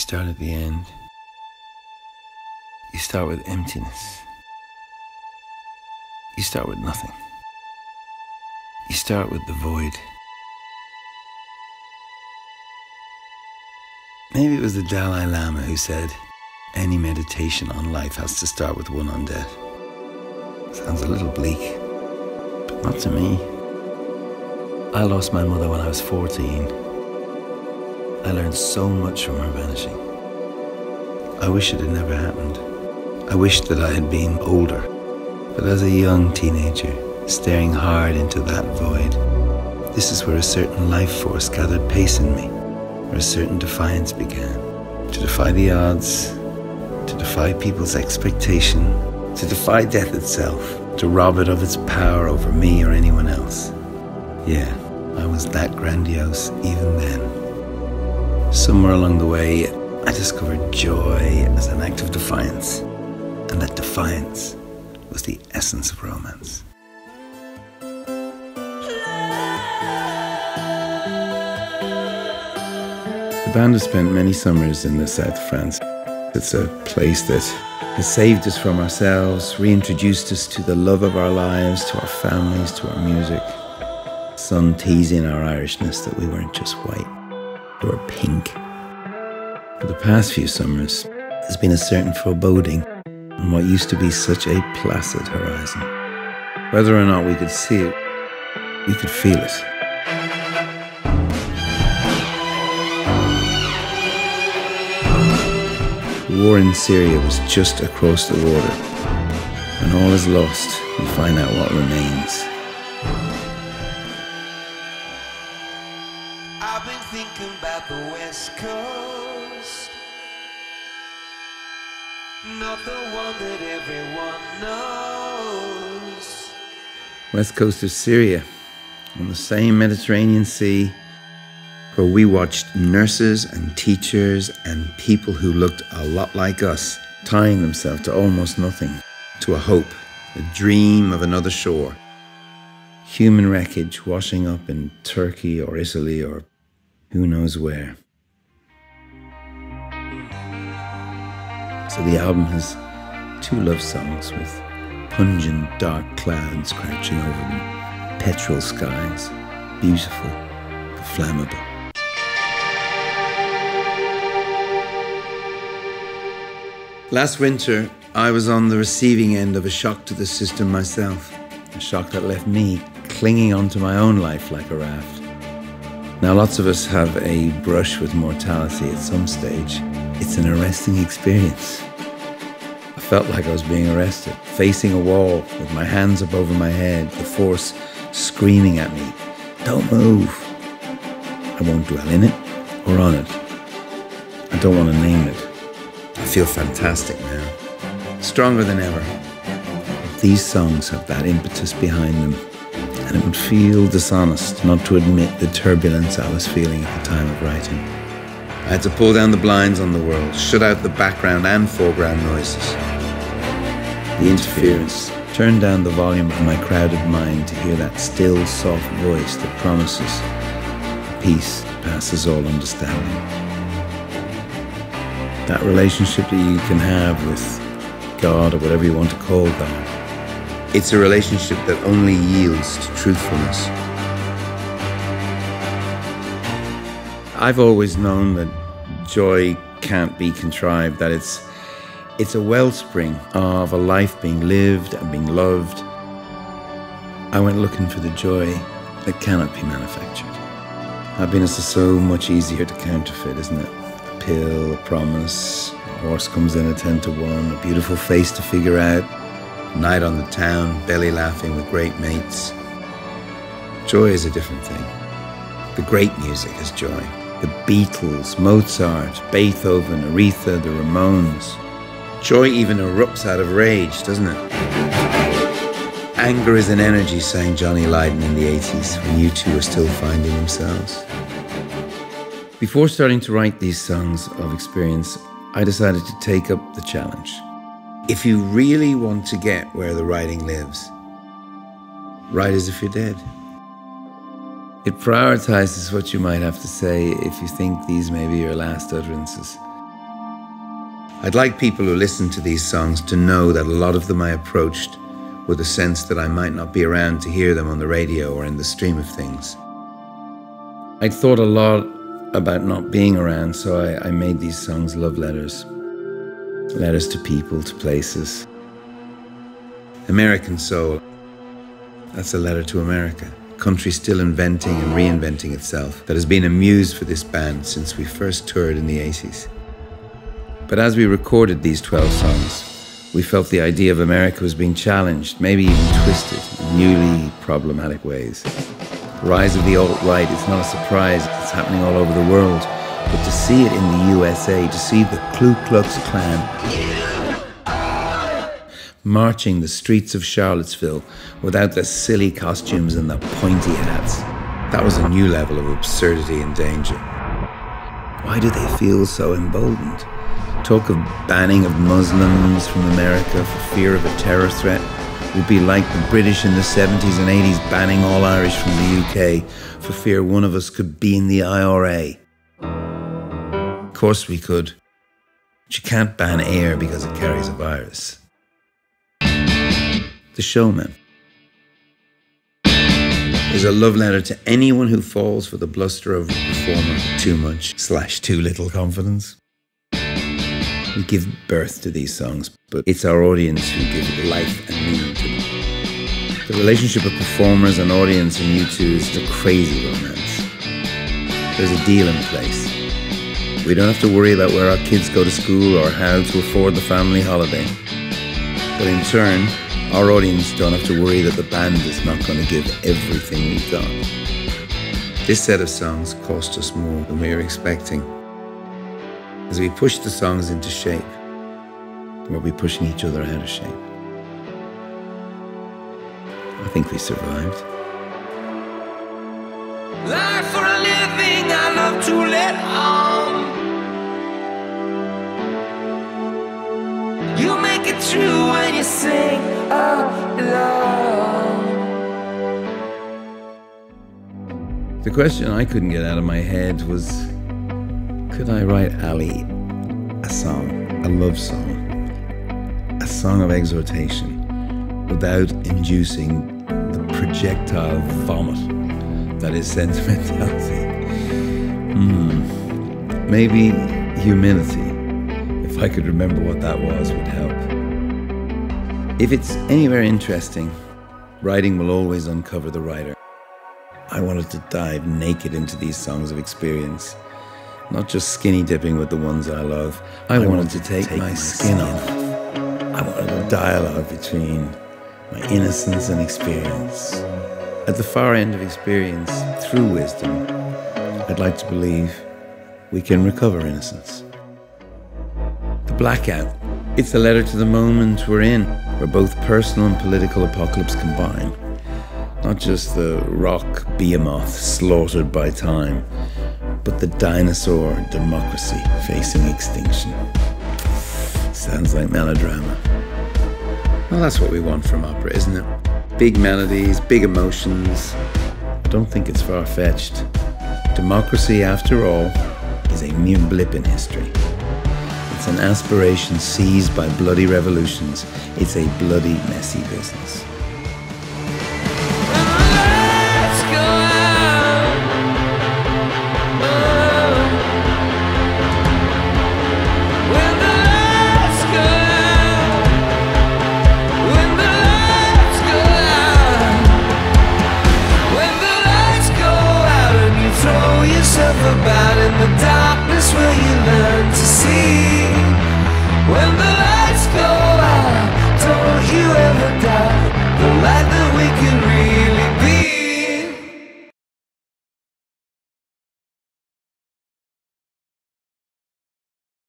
start at the end. You start with emptiness. You start with nothing. You start with the void. Maybe it was the Dalai Lama who said, any meditation on life has to start with one on death. Sounds a little bleak, but not to me. I lost my mother when I was 14. I learned so much from her vanishing. I wish it had never happened. I wished that I had been older. But as a young teenager, staring hard into that void, this is where a certain life force gathered pace in me, where a certain defiance began. To defy the odds, to defy people's expectation, to defy death itself, to rob it of its power over me or anyone else. Yeah, I was that grandiose even then. Somewhere along the way, I discovered joy as an act of defiance, and that defiance was the essence of romance. The band has spent many summers in the south of France. It's a place that has saved us from ourselves, reintroduced us to the love of our lives, to our families, to our music. Sun teasing our Irishness that we weren't just white, were pink. For the past few summers, there's been a certain foreboding on what used to be such a placid horizon. Whether or not we could see it, we could feel it. The war in Syria was just across the water. When all is lost, we find out what remains. West coast of Syria, on the same Mediterranean Sea, where we watched nurses and teachers and people who looked a lot like us tying themselves to almost nothing, to a hope, a dream of another shore. Human wreckage washing up in Turkey or Italy or who knows where. So the album has two love songs with pungent dark clouds crouching over them, petrol skies, beautiful, but flammable. Last winter, I was on the receiving end of a shock to the system myself, a shock that left me clinging onto my own life like a raft. Now, lots of us have a brush with mortality at some stage. It's an arresting experience. Felt like I was being arrested, facing a wall with my hands up over my head, the force screaming at me, Don't move. I won't dwell in it or on it. I don't want to name it. I feel fantastic now, stronger than ever. These songs have that impetus behind them, and it would feel dishonest not to admit the turbulence I was feeling at the time of writing. I had to pull down the blinds on the world, shut out the background and foreground noises. The interference, turn down the volume of my crowded mind to hear that still, soft voice that promises peace passes all understanding that relationship that you can have with God or whatever you want to call God. It's a relationship that only yields to truthfulness. I've always known that joy can't be contrived, that it's it's a wellspring of a life being lived and being loved. I went looking for the joy that cannot be manufactured. Happiness is so much easier to counterfeit, isn't it? A pill, a promise, a horse comes in at 10 to 1, a beautiful face to figure out, night on the town, belly laughing with great mates. Joy is a different thing. The great music is joy. The Beatles, Mozart, Beethoven, Aretha, the Ramones. Joy even erupts out of rage, doesn't it? Anger is an energy, sang Johnny Lydon in the 80s, when U2 were still finding themselves. Before starting to write these songs of experience, I decided to take up the challenge. If you really want to get where the writing lives, write as if you're dead. It prioritizes what you might have to say if you think these may be your last utterances. I'd like people who listen to these songs to know that a lot of them I approached with a sense that I might not be around to hear them on the radio or in the stream of things. I'd thought a lot about not being around, so I, I made these songs love letters. Letters to people, to places. American Soul. That's a letter to America. Country still inventing and reinventing itself, that has been a muse for this band since we first toured in the 80s. But as we recorded these 12 songs, we felt the idea of America was being challenged, maybe even twisted in newly problematic ways. The rise of the alt right is not a surprise, it's happening all over the world. But to see it in the USA, to see the Ku Klux Klan marching the streets of Charlottesville without their silly costumes and their pointy hats, that was a new level of absurdity and danger. Why do they feel so emboldened? Talk of banning of Muslims from America for fear of a terror threat would be like the British in the 70s and 80s banning all Irish from the UK for fear one of us could be in the IRA. Of course we could. But you can't ban air because it carries a virus. The Showman is a love letter to anyone who falls for the bluster of a performer too much slash too little confidence. We give birth to these songs, but it's our audience who give life and meaning to them. The relationship of performers and audience in U2 is a crazy romance. There's a deal in place. We don't have to worry about where our kids go to school or how to afford the family holiday. But in turn, our audience don't have to worry that the band is not going to give everything we've got. This set of songs cost us more than we were expecting. As we push the songs into shape, we'll be pushing each other out of shape. I think we survived. Life for a living, I love to let on. You make it true when you sing. The question I couldn't get out of my head was could I write Ali a song, a love song, a song of exhortation without inducing the projectile vomit that is sentimentality? Hmm. Maybe humility, if I could remember what that was, would help. If it's anywhere interesting, writing will always uncover the writer. I wanted to dive naked into these songs of experience, not just skinny dipping with the ones I love. I, wanted, to take, my, skin off. I wanted a dialogue between my innocence and experience. At the far end of experience, through wisdom, I'd like to believe we can recover innocence. The blackout. It's a letter to the moment we're in, where both personal and political apocalypse combine. Not just the rock behemoth slaughtered by time, but the dinosaur democracy facing extinction. Sounds like melodrama. Well, that's what we want from opera, isn't it? Big melodies, big emotions. I don't think it's far fetched. Democracy, after all, is a mere blip in history. It's an aspiration seized by bloody revolutions. It's a bloody, messy business. Where you learn to see. When the